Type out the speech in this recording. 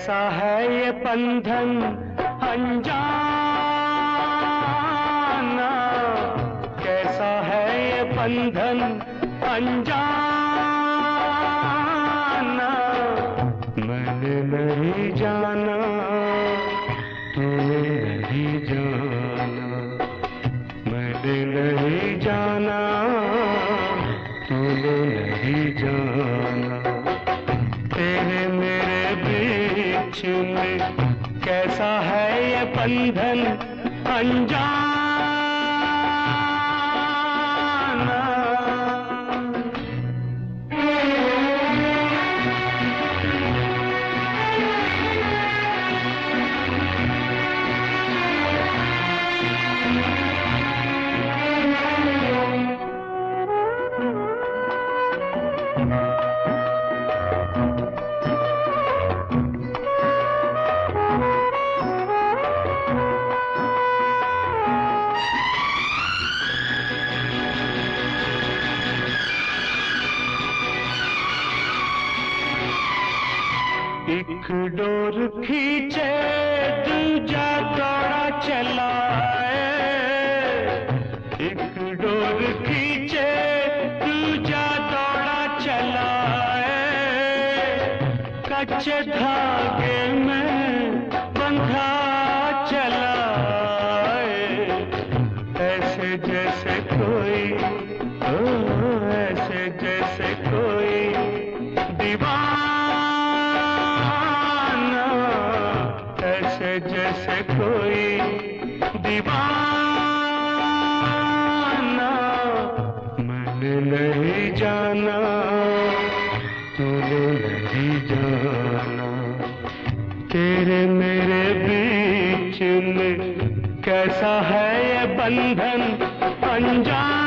कैसा है ये बंधन अनजाना। कैसा है ये बंधन अनजाना? मैंने नहीं जाना, तूने नहीं जाना। मैंने नहीं जाना, तूने नहीं जाना। बीच में कैसा है ये बंधन अनजाना एक डोर खींचे दूजा दौड़ा चला एक डोर खींचे दूजा दौड़ा चला कच्चे धागे में बंधा चला ऐसे जैसे कोई ओ, ऐसे जैसे ऐसे जैसे कोई दीवाना। मैंने नहीं जाना, तूने नहीं जाना। तेरे मेरे बीच में कैसा है ये बंधन? अनजाना